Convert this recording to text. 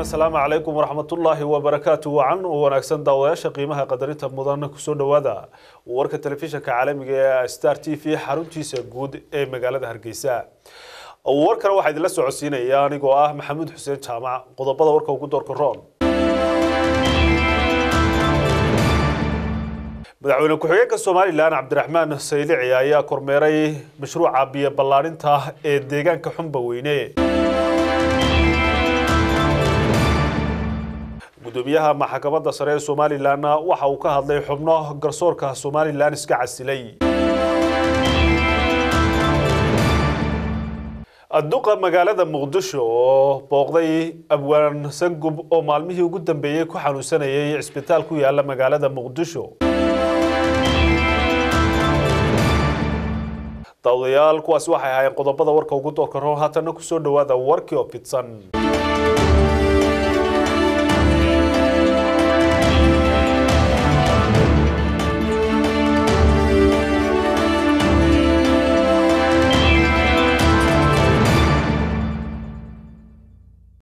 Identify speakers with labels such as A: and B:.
A: asalaamu calaykum waraxmatullaahi wabarakaatu wacan u wanaagsan daawadayaasha qiimaha qadarinta mudan ku soo dhowaada warka telefishinka caalamiga ee star t v xaruntiisa guud ee magaalada hargeysa. Warkana waxaa idinla socodsiinaya anigoo ah maxamuud xuseen jaamac qodobada warka ugu doorka madaxweyne ku-xigeenka somalilan cabdiraxmaan saylici ayaa kormeeray mashruuca biyo ballaarinta ee deegaanka xumba weyne gudoomiyaha maxkamadda sare ee somalilan waxa uu ka hadlay xubno garsoorka somalilan iska casilay. Duqa magaalada muqdisho oo booqday abwaan sangub oo maalmihii ugu dambeeyey ku xanuunsanayay cisbitaal ku yaalla magaalada muqdisho. Daawadayaal kuwaasi waxay ahaayeen qodobada warka ugu doorka roon haatana ku soo dhowaada warkii oo fidsan